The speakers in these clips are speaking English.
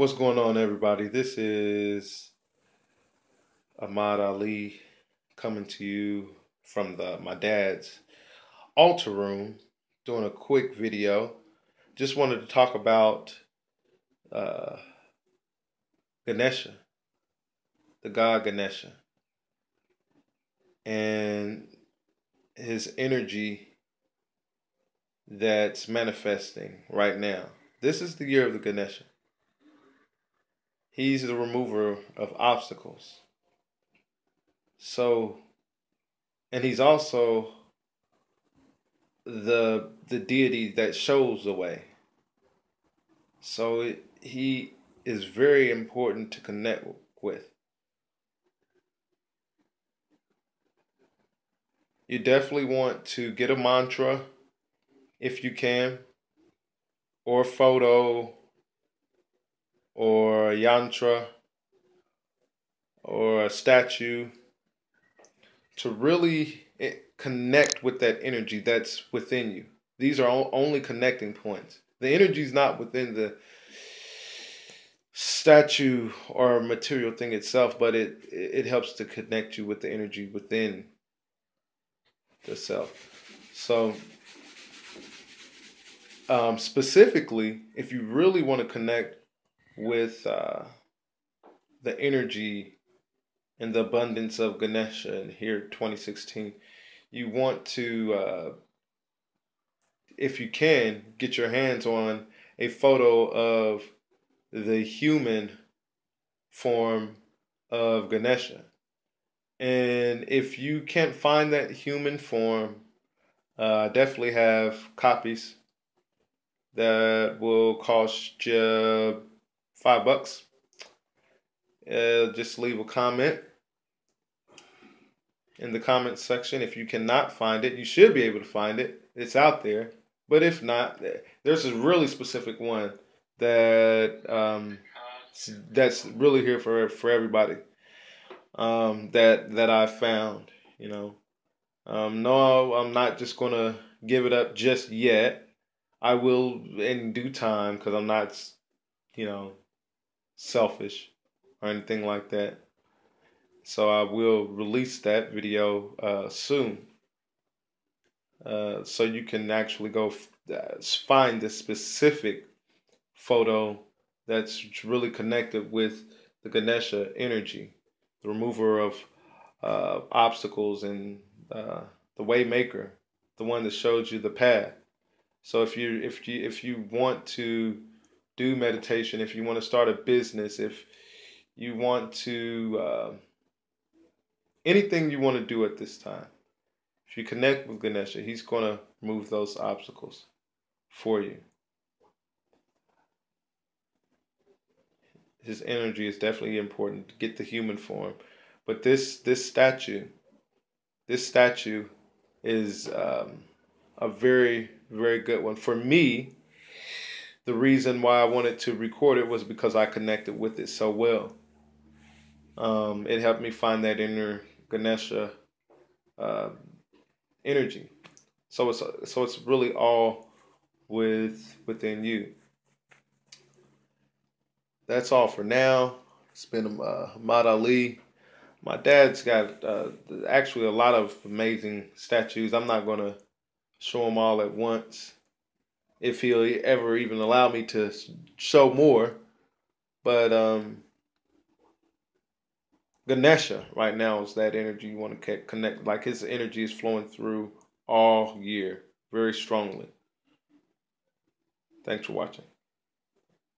What's going on, everybody? This is Ahmad Ali coming to you from the my dad's altar room, doing a quick video. Just wanted to talk about uh, Ganesha, the god Ganesha, and his energy that's manifesting right now. This is the year of the Ganesha. He's the remover of obstacles. So, and he's also the the deity that shows the way. So it, he is very important to connect with. You definitely want to get a mantra if you can, or a photo, or a yantra, or a statue, to really connect with that energy that's within you. These are only connecting points. The energy is not within the statue or material thing itself, but it it helps to connect you with the energy within the self. So um, specifically, if you really want to connect with uh, the energy and the abundance of Ganesha in here 2016, you want to, uh, if you can, get your hands on a photo of the human form of Ganesha. And if you can't find that human form, uh, definitely have copies that will cost you five bucks. Uh, just leave a comment in the comment section. If you cannot find it, you should be able to find it. It's out there. But if not, there's a really specific one that um, that's really here for for everybody. Um, that that I found, you know. Um, no, I'm not just gonna give it up just yet. I will in due time because I'm not, you know, selfish or anything like that. So I will release that video uh, soon. Uh, so you can actually go uh, find the specific photo that's really connected with the Ganesha energy, the remover of uh, obstacles and uh, the waymaker, the one that showed you the path. So if you if you if you want to do meditation, if you want to start a business, if you want to uh, anything you want to do at this time, if you connect with Ganesha, he's going to remove those obstacles for you. His energy is definitely important to get the human form, but this this statue, this statue, is um, a very very good one. For me, the reason why I wanted to record it was because I connected with it so well. Um, it helped me find that inner Ganesha uh, energy. So it's so it's really all with within you. That's all for now. It's been uh, Ahmad Ali. My dad's got uh, actually a lot of amazing statues. I'm not gonna show them all at once if he'll ever even allow me to show more. But um, Ganesha right now is that energy you want to connect. Like his energy is flowing through all year very strongly. Thanks for watching.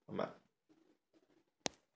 I'm out.